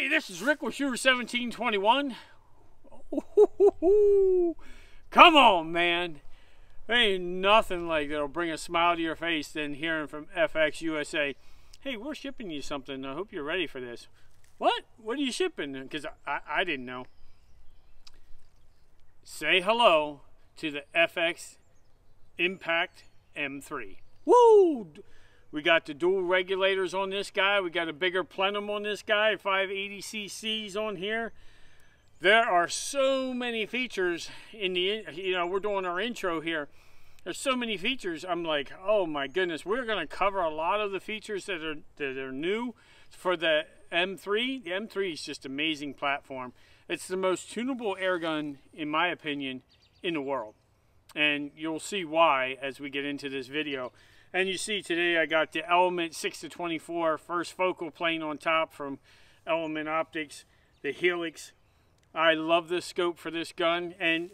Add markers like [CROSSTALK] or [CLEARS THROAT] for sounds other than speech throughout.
Hey, this is Rick with Shooter 1721. [LAUGHS] Come on, man. There ain't nothing like that'll bring a smile to your face than hearing from FX USA. Hey, we're shipping you something. I hope you're ready for this. What? What are you shipping? Because I, I didn't know. Say hello to the FX Impact M3. Woo! We got the dual regulators on this guy. We got a bigger plenum on this guy, 580 cc's on here. There are so many features in the, you know, we're doing our intro here. There's so many features. I'm like, oh my goodness, we're going to cover a lot of the features that are that are new for the M3. The M3 is just amazing platform. It's the most tunable air gun, in my opinion, in the world. And you'll see why as we get into this video. And you see today I got the Element 6 to 24 first focal plane on top from Element Optics, the Helix. I love this scope for this gun. And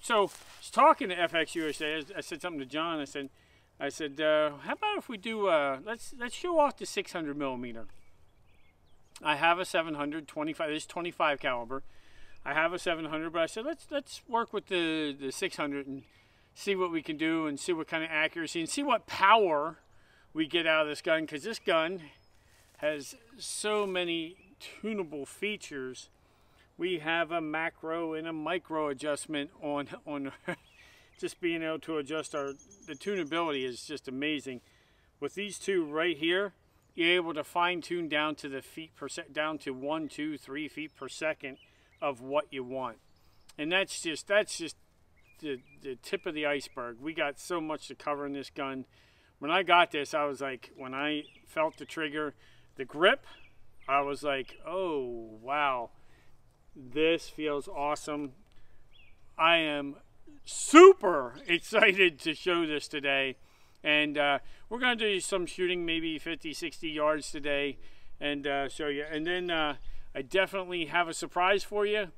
so I was talking to FX USA. I said something to John. I said, I said, uh, how about if we do, uh, let's, let's show off the 600 millimeter. I have a 725, this is 25 caliber. I have a 700, but I said, let's, let's work with the, the 600 and see what we can do and see what kind of accuracy and see what power we get out of this gun because this gun has so many tunable features. We have a macro and a micro adjustment on [LAUGHS] on [LAUGHS] just being able to adjust our the tunability is just amazing. With these two right here, you're able to fine tune down to the feet per sec down to one, two, three feet per second of what you want. And that's just that's just the, the tip of the iceberg. We got so much to cover in this gun. When I got this, I was like, when I felt the trigger, the grip, I was like, oh, wow, this feels awesome. I am super [LAUGHS] excited to show this today. And uh, we're going to do some shooting, maybe 50, 60 yards today, and uh, show you. And then uh, I definitely have a surprise for you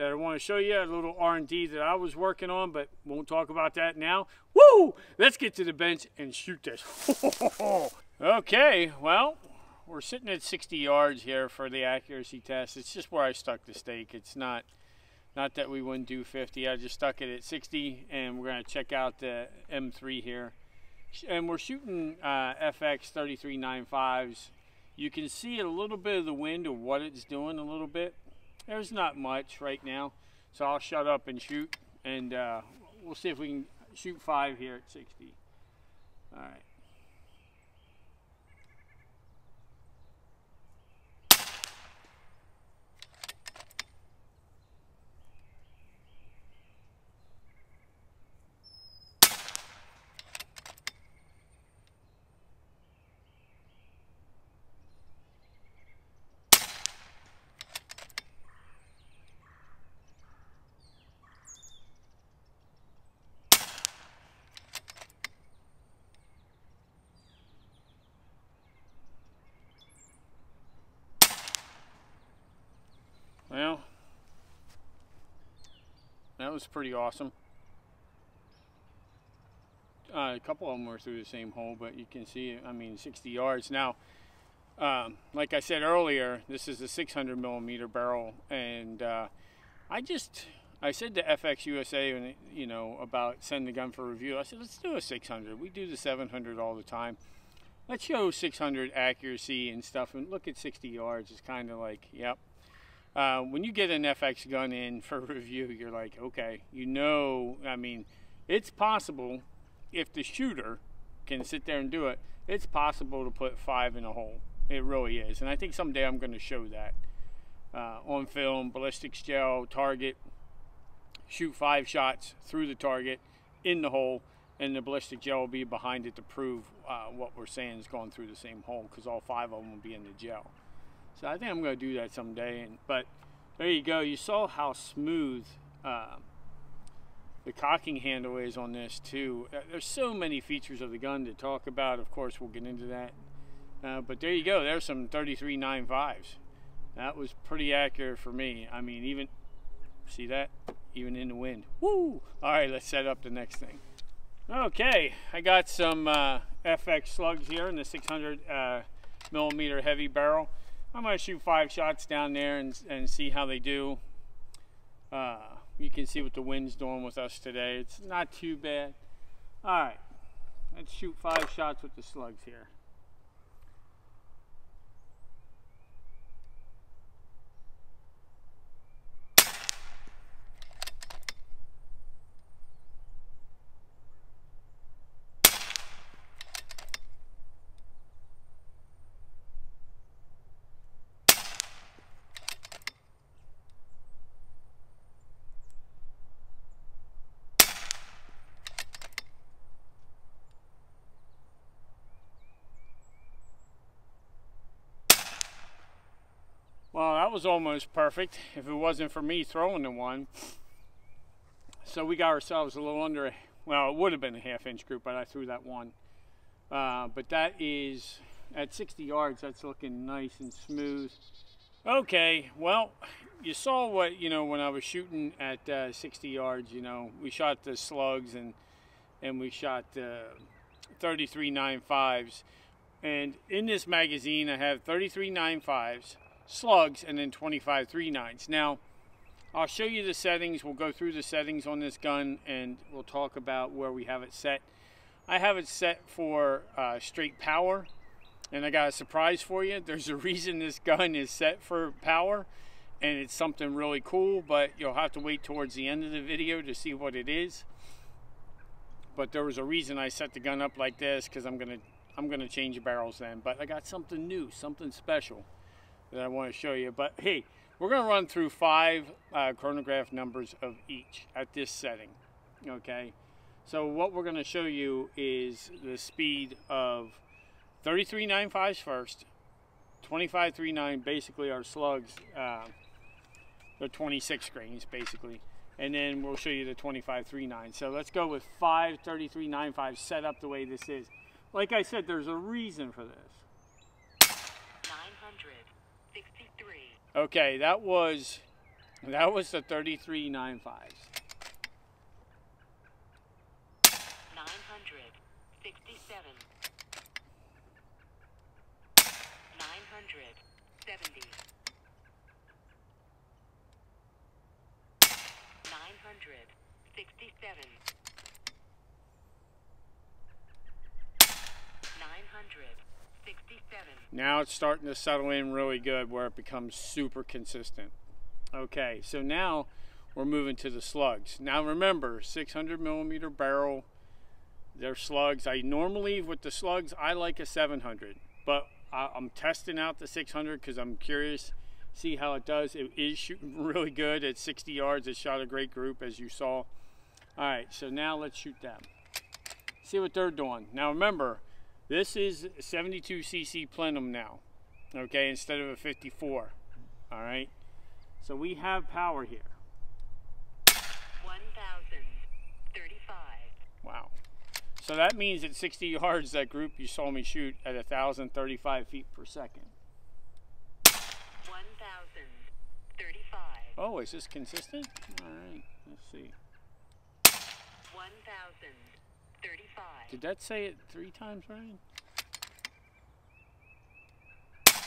that I want to show you, a little R&D that I was working on, but won't talk about that now. Woo! Let's get to the bench and shoot this. [LAUGHS] okay, well, we're sitting at 60 yards here for the accuracy test. It's just where I stuck the stake. It's not not that we wouldn't do 50. I just stuck it at 60, and we're going to check out the M3 here. And we're shooting uh, FX 3395s. You can see a little bit of the wind of what it's doing a little bit. There's not much right now, so I'll shut up and shoot, and uh, we'll see if we can shoot five here at 60. All right. Well, that was pretty awesome. Uh, a couple of them were through the same hole, but you can see, I mean, 60 yards. Now, um, like I said earlier, this is a 600 millimeter barrel, and uh, I just, I said to FX USA, you know, about sending the gun for review. I said, let's do a 600. We do the 700 all the time. Let's show 600 accuracy and stuff, and look at 60 yards. It's kind of like, yep, uh, when you get an FX gun in for [LAUGHS] review, you're like, okay, you know, I mean, it's possible if the shooter can sit there and do it, it's possible to put five in a hole. It really is. And I think someday I'm going to show that uh, on film, ballistics gel, target, shoot five shots through the target in the hole, and the ballistic gel will be behind it to prove uh, what we're saying is going through the same hole because all five of them will be in the gel. So I think I'm going to do that someday. And, but there you go. You saw how smooth uh, the cocking handle is on this too. Uh, there's so many features of the gun to talk about. Of course, we'll get into that. Uh, but there you go. There's some 33.95s. That was pretty accurate for me. I mean, even see that even in the wind. Woo! All right, let's set up the next thing. Okay, I got some uh, FX slugs here in the 600 uh, millimeter heavy barrel. I'm to shoot five shots down there and, and see how they do. Uh, you can see what the wind's doing with us today. It's not too bad. All right, let's shoot five shots with the slugs here. Well, that was almost perfect if it wasn't for me throwing the one. So we got ourselves a little under, well, it would have been a half inch group, but I threw that one. Uh, but that is, at 60 yards, that's looking nice and smooth. Okay, well, you saw what, you know, when I was shooting at uh, 60 yards, you know, we shot the slugs and, and we shot uh, 33 9.5s. And in this magazine, I have 33 9.5s slugs and then 25 3.9s. Now, I'll show you the settings. We'll go through the settings on this gun and we'll talk about where we have it set. I have it set for uh, straight power and I got a surprise for you. There's a reason this gun is set for power and it's something really cool, but you'll have to wait towards the end of the video to see what it is. But there was a reason I set the gun up like this because I'm gonna I'm gonna change barrels then. But I got something new, something special that I want to show you. But hey, we're going to run through five uh, chronograph numbers of each at this setting. Okay, so what we're going to show you is the speed of 33.95s first, 25.39 basically our slugs, uh, they're 26 grains basically, and then we'll show you the 25.39. So let's go with five 33.95 set up the way this is. Like I said, there's a reason for this. Okay, that was that was the 33 now it's starting to settle in really good where it becomes super consistent. Okay, so now we're moving to the slugs. Now remember, 600 millimeter barrel, they're slugs. I normally, with the slugs, I like a 700, but I'm testing out the 600 because I'm curious, see how it does. It is shooting [LAUGHS] really good at 60 yards. It shot a great group as you saw. All right, so now let's shoot them. See what they're doing. Now remember, this is 72cc plenum now, okay, instead of a 54, all right? So we have power here. 1,035. Wow. So that means at 60 yards, that group you saw me shoot at 1,035 feet per second. 1,035. Oh, is this consistent? All right, let's see. Did that say it three times, Ryan? 1,000.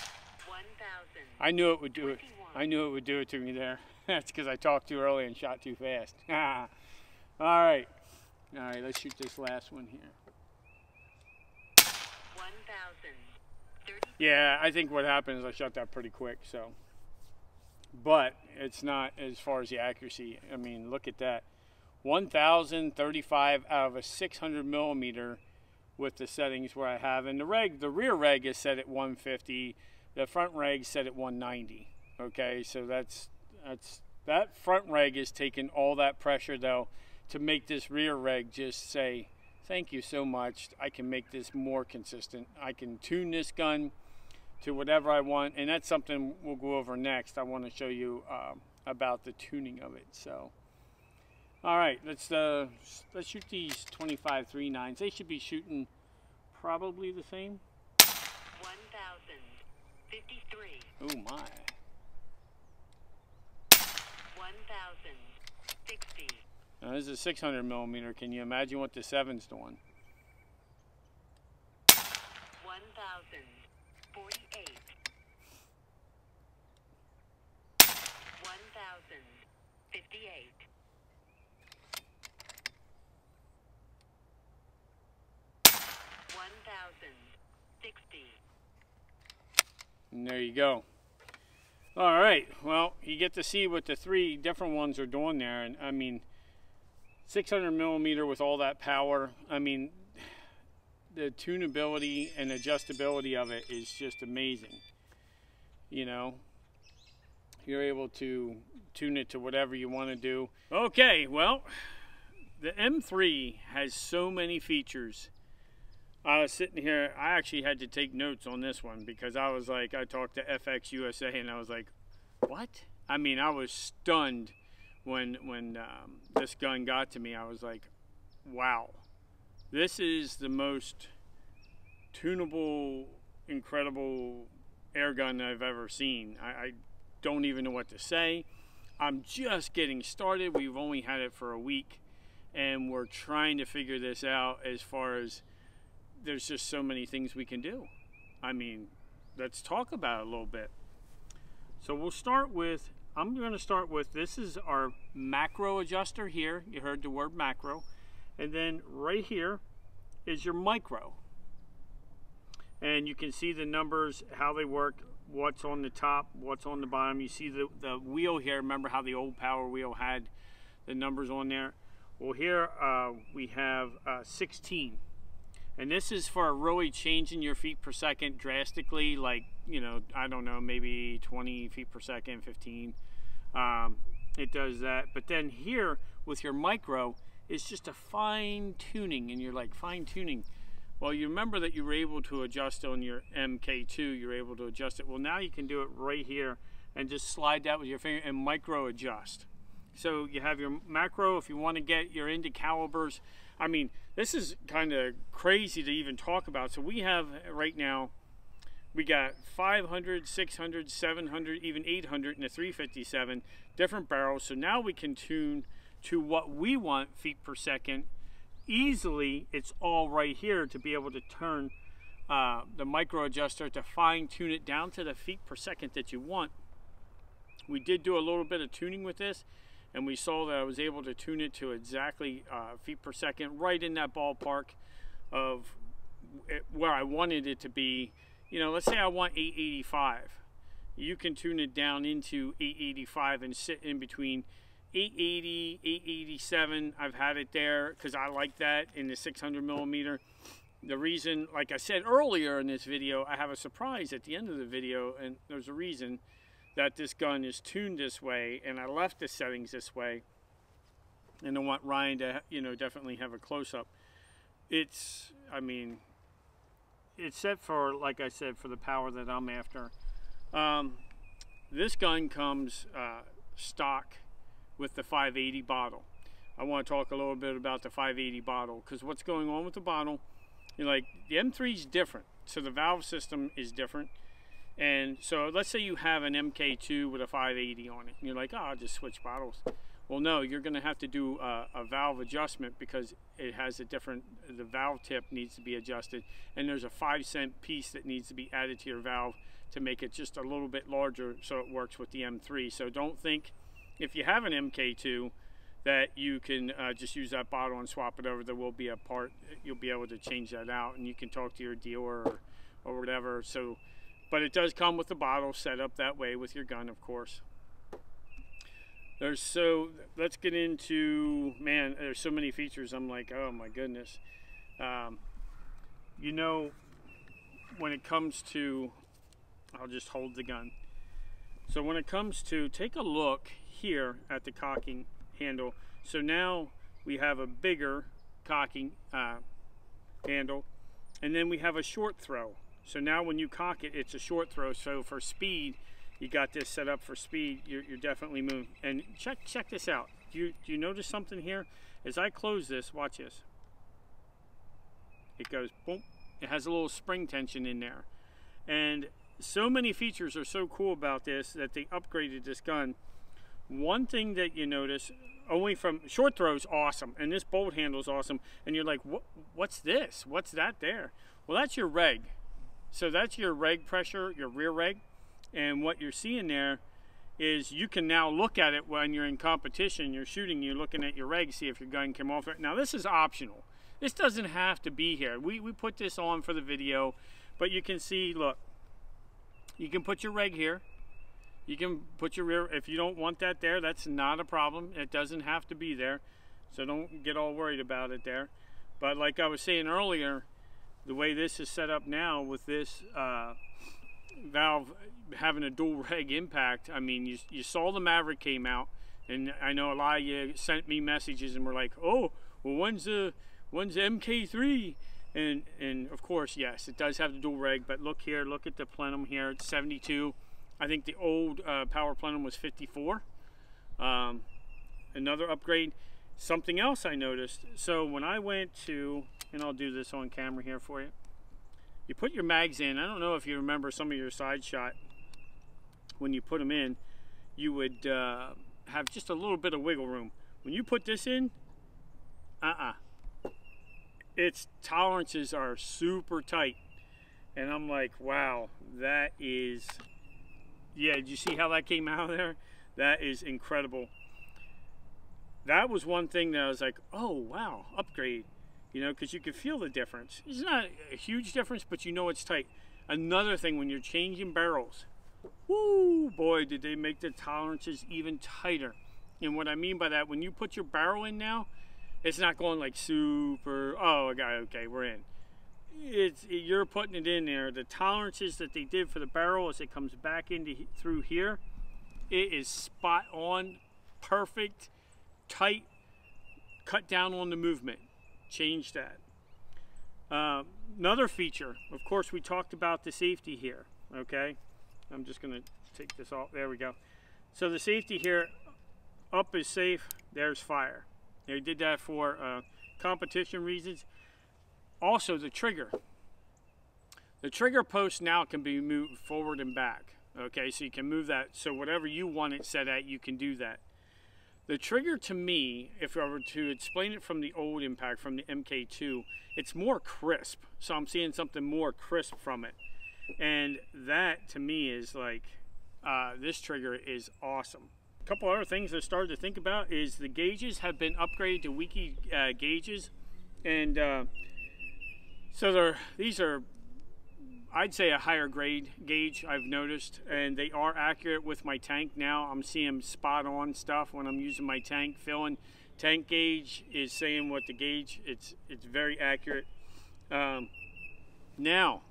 I knew it would do it. I knew it would do it to me there. [LAUGHS] That's because I talked too early and shot too fast. [LAUGHS] All right. All right, let's shoot this last one here. 1,000. Yeah, I think what happened is I shot that pretty quick, so. But it's not as far as the accuracy. I mean, look at that. 1035 out of a 600 millimeter with the settings where I have. And the reg the rear reg is set at 150 the front reg set at 190 okay so that's that's that front reg is taking all that pressure though to make this rear reg just say thank you so much. I can make this more consistent. I can tune this gun to whatever I want. And that's something we'll go over next. I want to show you uh, about the tuning of it so all right, let's uh, let's shoot these 25 three nines. They should be shooting probably the same. 1,053. Oh my. 1,060. Now this is a 600 millimeter. Can you imagine what the seven's doing? 1,048. 1,058. And there you go. All right. Well, you get to see what the three different ones are doing there, and I mean, 600 millimeter with all that power. I mean, the tunability and adjustability of it is just amazing. You know, you're able to tune it to whatever you want to do. Okay, well, the M3 has so many features. I was sitting here, I actually had to take notes on this one because I was like, I talked to FX USA and I was like, what? I mean, I was stunned when when um, this gun got to me. I was like, wow, this is the most tunable, incredible air gun I've ever seen. I, I don't even know what to say. I'm just getting started. We've only had it for a week and we're trying to figure this out as far as there's just so many things we can do. I mean, let's talk about it a little bit. So we'll start with, I'm going to start with, this is our macro adjuster here. You heard the word macro. And then right here is your micro. And you can see the numbers, how they work, what's on the top, what's on the bottom. You see the, the wheel here. Remember how the old power wheel had the numbers on there? Well, here uh, we have uh, 16. And this is for really changing your feet per second drastically, like, you know, I don't know, maybe 20 feet per second, 15. Um, it does that. But then here with your micro, it's just a fine tuning, and you're like fine tuning. Well, you remember that you were able to adjust on your MK2, you're able to adjust it. Well, now you can do it right here and just slide that with your finger and micro adjust. So you have your macro if you want to get your into calibers. I mean, this is kind of crazy to even talk about. So we have right now, we got 500, 600, 700, even 800 in a 357 different barrels. So now we can tune to what we want feet per second easily. It's all right here to be able to turn uh, the micro adjuster to fine tune it down to the feet per second that you want. We did do a little bit of tuning with this and we saw that I was able to tune it to exactly uh, feet per second, right in that ballpark of where I wanted it to be. You know, let's say I want 885. You can tune it down into 885 and sit in between 880, 887. I've had it there because I like that in the 600 millimeter. The reason, like I said earlier in this video, I have a surprise at the end of the video, and there's a reason that this gun is tuned this way and I left the settings this way and I want Ryan to you know definitely have a close-up. It's I mean it's set for like I said for the power that I'm after. Um, this gun comes uh, stock with the 580 bottle. I want to talk a little bit about the 580 bottle because what's going on with the bottle you know, like the M3 is different so the valve system is different and so let's say you have an MK2 with a 580 on it. And you're like, oh, I'll just switch bottles. Well, no, you're going to have to do a, a, valve adjustment because it has a different, the valve tip needs to be adjusted. And there's a five cent piece that needs to be added to your valve to make it just a little bit larger so it works with the M3. So don't think if you have an MK2 that you can uh, just use that bottle and swap it over. There will be a part, you'll be able to change that out and you can talk to your dealer or, or whatever. So but it does come with the bottle set up that way with your gun, of course. There's so, let's get into, man, there's so many features. I'm like, oh my goodness. Um, you know, when it comes to, I'll just hold the gun. So when it comes to, take a look here at the cocking handle. So now we have a bigger cocking uh, handle, and then we have a short throw. So now when you cock it, it's a short throw. So for speed, you got this set up for speed. You're, you're definitely moving. And check check this out. Do you, do you notice something here? As I close this, watch this. It goes boom. It has a little spring tension in there. And so many features are so cool about this that they upgraded this gun. One thing that you notice, only from short throws, awesome, and this bolt handle is awesome. And you're like, what? What's this? What's that there? Well, that's your reg. So that's your reg pressure, your rear reg. And what you're seeing there is you can now look at it when you're in competition, you're shooting, you're looking at your reg, see if your gun came off. It. Now this is optional. This doesn't have to be here. We, we put this on for the video, but you can see, look, you can put your reg here. You can put your rear, if you don't want that there, that's not a problem. It doesn't have to be there. So don't get all worried about it there. But like I was saying earlier, the way this is set up now with this uh, valve having a dual reg impact, I mean, you, you saw the Maverick came out, and I know a lot of you sent me messages and were like, oh, well, when's the, when's the MK3? And, and of course, yes, it does have the dual reg, but look here, look at the plenum here, it's 72. I think the old uh, power plenum was 54. Um, another upgrade. Something else I noticed, so when I went to, and I'll do this on camera here for you, you put your mags in. I don't know if you remember some of your side shot when you put them in, you would uh, have just a little bit of wiggle room. When you put this in, uh-uh. Its tolerances are super tight. And I'm like, wow, that is, yeah, did you see how that came out of there? That is incredible. That was one thing that I was like, oh, wow, upgrade. You know, because you can feel the difference. It's not a huge difference, but you know it's tight. Another thing, when you're changing barrels, whoo, boy, did they make the tolerances even tighter. And what I mean by that, when you put your barrel in now, it's not going like super, oh, okay, okay, we're in. It's You're putting it in there. The tolerances that they did for the barrel as it comes back into through here, it is spot on, perfect, tight, cut down on the movement. Change that. Uh, another feature, of course, we talked about the safety here, okay? I'm just to take this off. There we go. So the safety here, up is safe, there's fire. They did that for uh, competition reasons. Also the trigger. The trigger post now can be moved forward and back. Okay, so you can move that. So whatever you want it set at, you can do that. The trigger to me, if I were to explain it from the old impact, from the MK2, it's more crisp. So I'm seeing something more crisp from it. And that to me is like, uh, this trigger is awesome. A couple other things I started to think about is the gauges have been upgraded to WIKA uh, gauges. And uh, so these are, I'd say a higher grade gauge I've noticed. And they are accurate with my tank now. I'm seeing spot on stuff when I'm using my tank filling. Tank gauge is saying what the gauge, it's, it's very accurate. Um, now,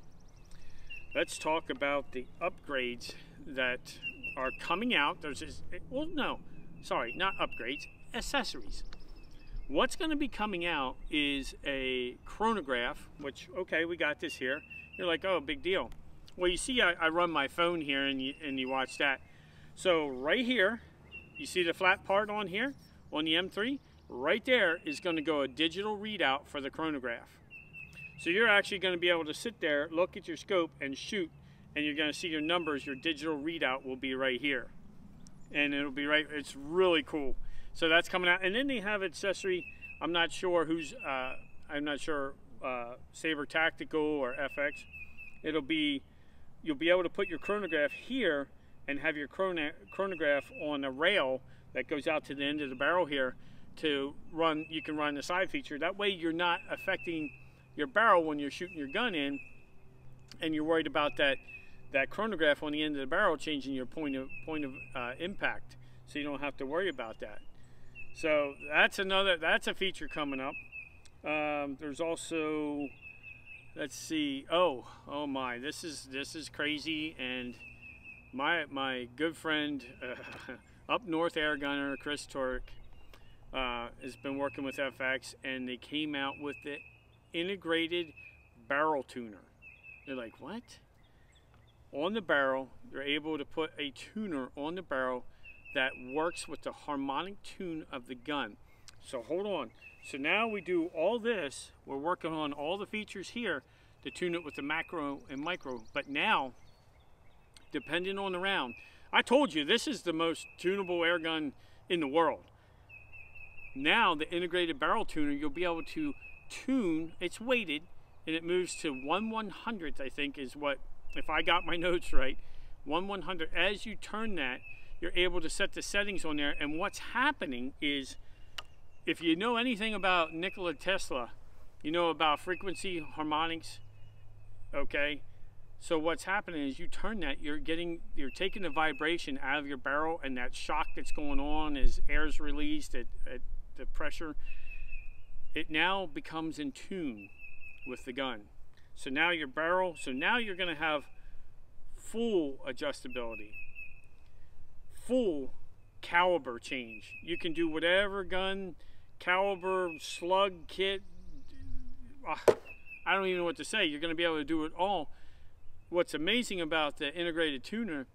let's talk about the upgrades that are coming out. There's this, well, no, sorry, not upgrades, accessories. What's going to be coming out is a chronograph, which, okay, we got this here. You're like, oh, big deal. Well, you see, I, I run my phone here and you, and you watch that. So right here, you see the flat part on here on the M3? Right there is going to go a digital readout for the chronograph. So you're actually going to be able to sit there, look at your scope, and shoot and you're going to see your numbers, your digital readout will be right here. And it'll be right, it's really cool. So that's coming out. And then they have accessory, I'm not sure who's, uh, I'm not sure, uh, Saber Tactical or FX. It'll be, you'll be able to put your chronograph here and have your chronograph on a rail that goes out to the end of the barrel here to run, you can run the side feature. That way you're not affecting your barrel when you're shooting your gun in and you're worried about that that chronograph on the end of the barrel changing your point of point of uh, impact, so you don't have to worry about that. So that's another that's a feature coming up. Um, there's also let's see. Oh, oh my! This is this is crazy, and my my good friend uh, [LAUGHS] up north air gunner Chris Torek uh, has been working with FX, and they came out with the integrated barrel tuner. They're like, what? on the barrel, you're able to put a tuner on the barrel that works with the harmonic tune of the gun. So hold on. So now we do all this, we're working on all the features here to tune it with the macro and micro. But now, depending on the round, I told you this is the most tunable air gun in the world. Now the integrated barrel tuner, you'll be able to tune, it's weighted, and it moves to 1 100th I think is what if I got my [LAUGHS] notes right, 1 100, as you turn that, you're able to set the settings on there. And what's happening is, if you know anything about Nikola Tesla, you know about frequency harmonics, okay? So what's happening is you turn that, you're getting, you're taking the vibration out of your barrel and that shock that's going on as air's released at, at the pressure, it now becomes in tune with the gun. So now your barrel, so now you're gonna have full adjustability, full caliber change. You can do whatever gun, caliber, slug, kit, uh, I don't even know what to say. You're gonna be able to do it all. What's amazing about the integrated tuner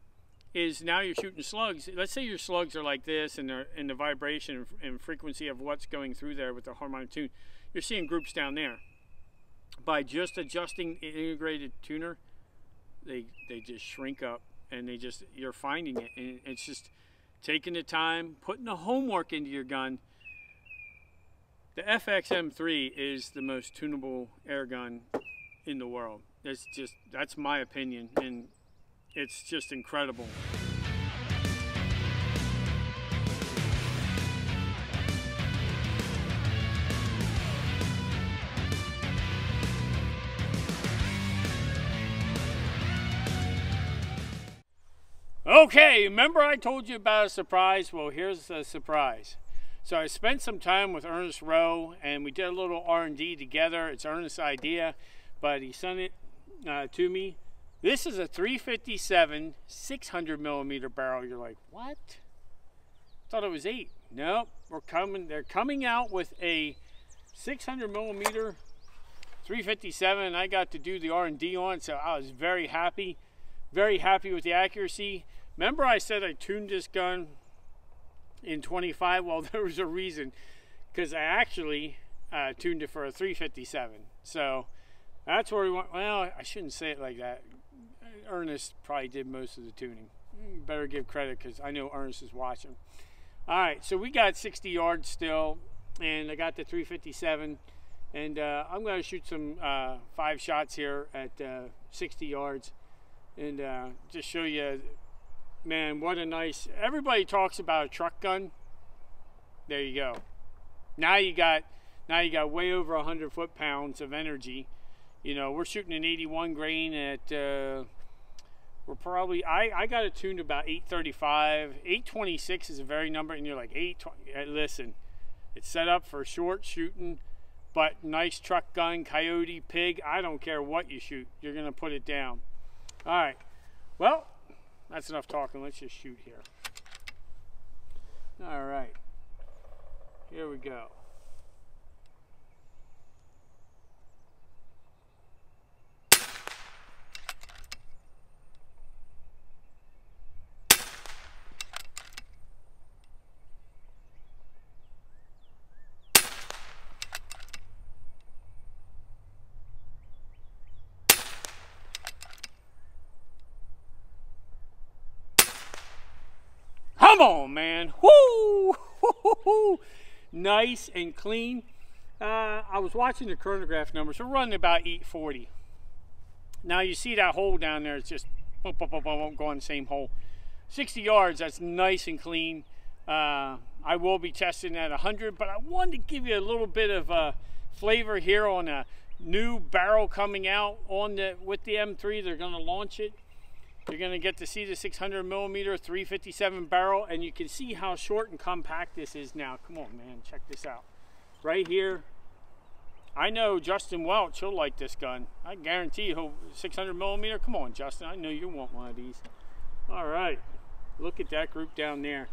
is now you're shooting slugs. Let's say your slugs are like this and, and the vibration and frequency of what's going through there with the harmonic tune. You're seeing groups down there. By just adjusting the integrated tuner, they they just shrink up and they just you're finding it and it's just taking the time, putting the homework into your gun. The FXM3 is the most tunable air gun in the world. It's just that's my opinion and it's just incredible. Okay, remember I told you about a surprise? Well, here's a surprise. So I spent some time with Ernest Rowe, and we did a little R&D together. It's Ernest's idea, but he sent it uh, to me. This is a 357 600 millimeter barrel. You're like, what? Thought it was eight. Nope, we're coming. They're coming out with a 600 millimeter 357. I got to do the R&D on, so I was very happy. Very happy with the accuracy. Remember I said I tuned this gun in 25? Well, [LAUGHS] there was a reason because I actually uh, tuned it for a 357. So that's where we went. Well, I shouldn't say it like that. Ernest probably did most of the tuning. Better give credit because I know Ernest is watching. All right, so we got 60 yards still, and I got the 357. And uh, I'm going to shoot some uh, five shots here at uh, 60 yards and uh, just show you man, what a nice. Everybody talks about a truck gun. There you go. Now you got, now you got way over 100 foot pounds of energy. You know, we're shooting an 81 grain at. Uh, we're probably I, I got it tuned about 835 826 is a very number and you're like 820 listen it's set up for short shooting but nice truck gun coyote pig i don't care what you shoot you're gonna put it down all right well that's enough talking. Let's just shoot here. All right. Here we go. Come on, man. Woo! [LAUGHS] nice and clean. Uh, I was watching the chronograph numbers. We're running about 840. Now you see that hole down there. It's just boom, boom, boom, boom, going the same hole. 60 yards. That's nice and clean. Uh, I will be testing at 100, but I wanted to give you a little bit of uh, flavor here on a new barrel coming out on the with the M3. They're going to launch it. You're going to get to see the 600 millimeter 357 barrel and you can see how short and compact this is now. Come on, man, check this out. Right here, I know Justin Welch, he'll like this gun. I guarantee he'll 600 millimeter. Come on, Justin, I know you want one of these. All right, look at that group down there.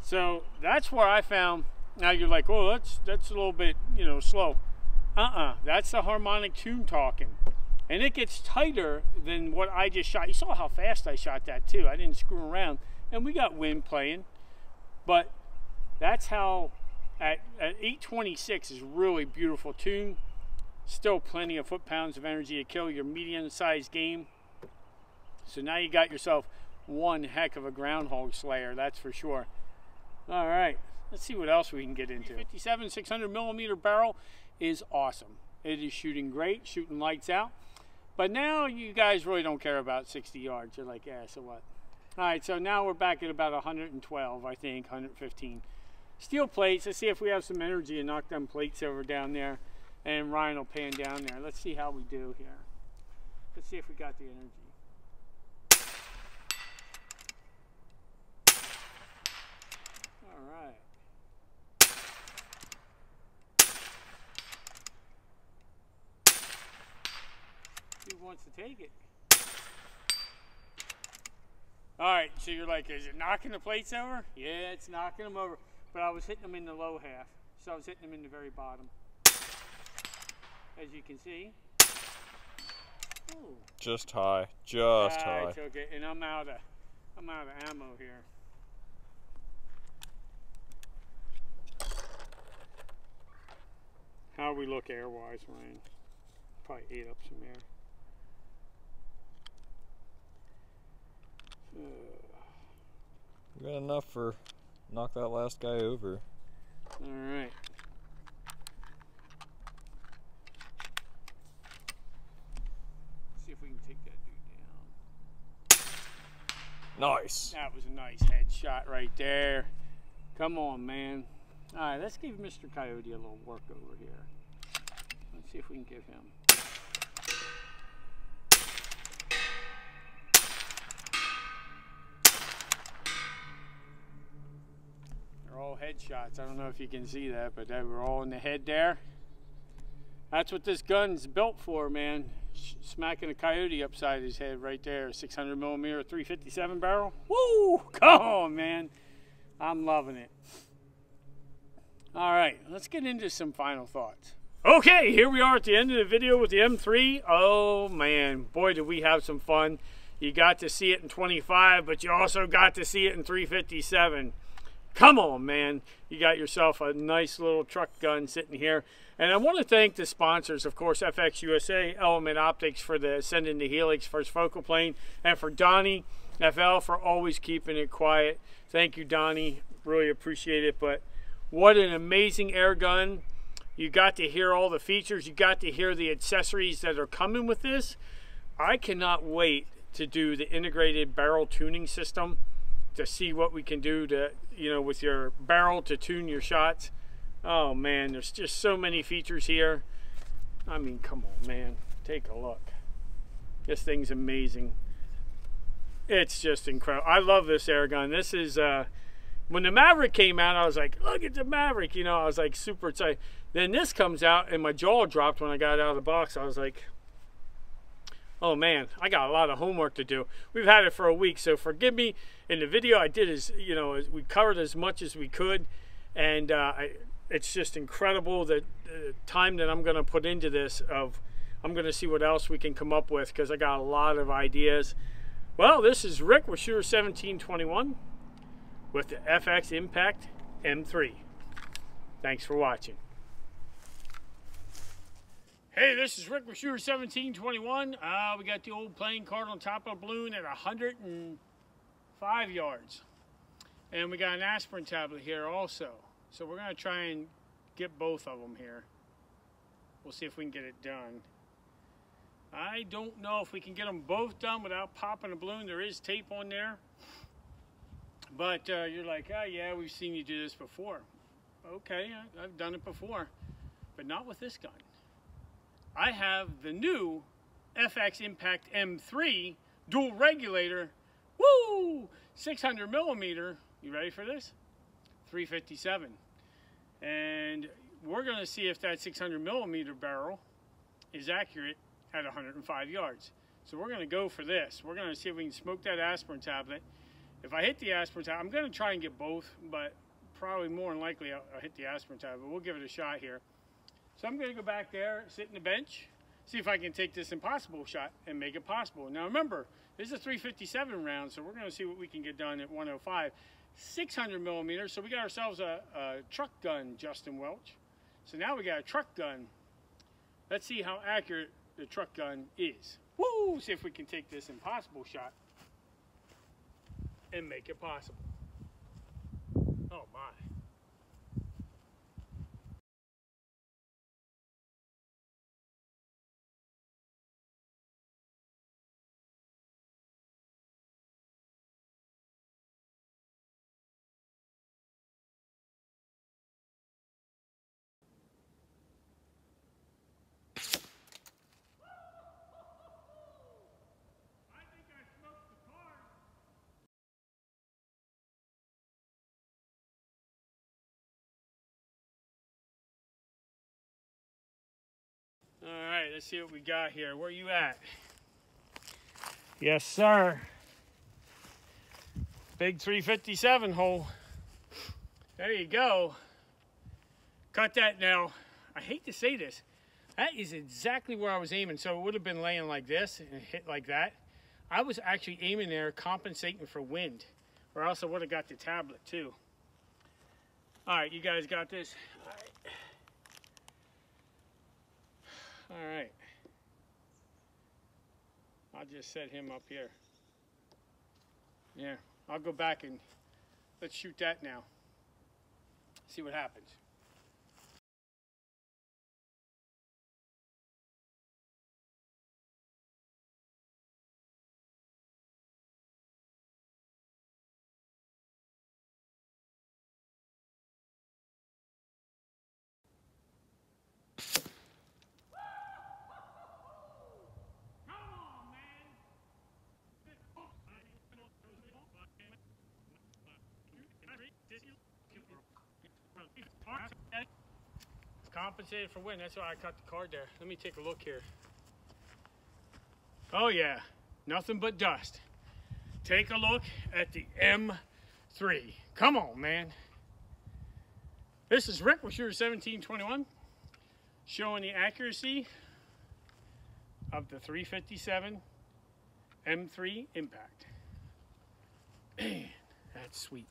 So that's where I found. Now you're like, oh, that's that's a little bit, you know, slow. Uh-uh, that's the harmonic tune talking and it gets tighter than what I just shot. You saw how fast I shot that too. I didn't screw around, and we got wind playing, but that's how at, at 826 is really beautiful tune. Still plenty of foot pounds of energy to kill your medium-sized game. So now you got yourself one heck of a groundhog slayer, that's for sure. All right, let's see what else we can get into. 57 600 millimeter barrel is awesome. It is shooting great, shooting lights out. But now you guys really don't care about 60 yards. You're like, yeah, so what? All right, so now we're back at about 112, I think, 115. Steel plates, let's see if we have some energy and knock them plates over down there. And Ryan will pan down there. Let's see how we do here. Let's see if we got the energy. All right. Who wants to take it? All right, so you're like, is it knocking the plates over? Yeah, it's knocking them over. But I was hitting them in the low half, so I was hitting them in the very bottom. As you can see. Ooh. Just high. Just Ah, high. it's okay, and I'm out of, I'm out of ammo here. How we look air-wise, Ryan? Probably ate up some air. We got enough for knock that last guy over. all right. See if we can take that dude down. Nice. That was a nice headshot right there. Come on, man. All right, let's give Mr. Coyote a little work over here. Let's see if we can give him. Headshots. I don't know if you can see that, but they were all in the head there. That's what this gun's built for, man. Smacking a coyote upside his head right there. 600 millimeter 357 barrel. Woo! [LAUGHS] Come on, man. I'm loving it. All right, let's get into some final thoughts. Okay, here we are at the end of the video with the M3. Oh man, boy, did we have some fun. You got to see it in 25, but you also got to see it in 357. Come on, man. You got yourself a nice little truck gun sitting here. And I want to thank the sponsors, of course, FX USA, Element Optics for the sending the Helix first focal plane, and for Donny FL for always keeping it quiet. Thank you, Donnie. Really appreciate it. But what an amazing air gun. You got to hear all the features. You got to hear the accessories that are coming with this. I cannot wait to do the integrated barrel tuning system to see what we can do to, you know, with your barrel to tune your shots. Oh man, there's just so many features here. I mean, come on, man. Take a look. This thing's amazing. It's just incredible. I love this air gun. This is uh when the Maverick came out, I was like, look at the Maverick, you know, I was like super excited. Then this comes out and my jaw dropped when I got out of the box. I was like, oh man, I got a lot of homework to do. We've had it for a week, so forgive me. In the video I did is, you know, we covered as much as we could, and uh, I, it's just incredible that the time that I'm going to put into this. Of I'm going to see what else we can come up with because I got a lot of ideas. Well, this is Rick with Shooter 1721 with the FX Impact M3. Thanks for watching. Hey, this is Rick with Shooter 1721. Uh, we got the old playing card on top of a balloon at 105 yards. And we got an aspirin tablet here also. So we're going to try and get both of them here. We'll see if we can get it done. I don't know if we can get them both done without popping a balloon. There is tape on there. But uh, you're like, oh yeah, we've seen you do this before. Okay, I've done it before, but not with this gun. I have the new FX Impact M3 dual regulator. Woo! 600 millimeter. You ready for this? 357. And we're going to see if that 600 millimeter barrel is accurate at 105 yards. So we're going to go for this. We're going to see if we can smoke that aspirin tablet. If I hit the aspirin tablet, I'm going to try and get both, but probably more than likely I'll, I'll hit the aspirin tablet. We'll give it a shot here. So I'm going to go back there, sit in the bench, see if I can take this impossible shot and make it possible. Now remember, this is a 357 round, so we're going to see what we can get done at 105. 600 millimeters, so we got ourselves a, a truck gun, Justin Welch. So now we got a truck gun. Let's see how accurate the truck gun is. Woo! See if we can take this impossible shot and make it possible. Oh my. Right, let's see what we got here. Where you at? Yes, sir. Big 357 hole. There you go. Cut that now. I hate to say this. That is exactly where I was aiming. So it would have been laying like this and hit like that. I was actually aiming there compensating for wind. Or else I would have got the tablet too. All right, you guys got this? All right. I'll just set him up here. Yeah, I'll go back and let's shoot that now. See what happens. Compensated for wind. That's why I cut the card there. Let me take a look here. Oh yeah, nothing but dust. Take a look at the M3. Come on, man. This is Rick with Shooter 1721, showing the accuracy of the 357 M3 Impact. Man, [CLEARS THROAT] that's sweet.